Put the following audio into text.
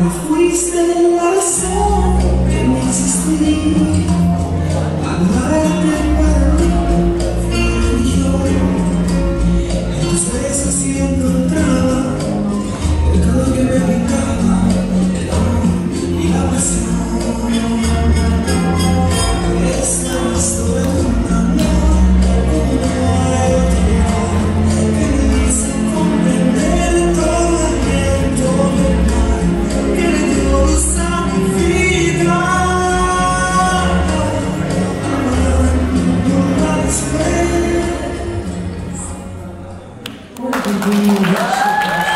If we stay outside. Las tres haciendo Ой, какие вообще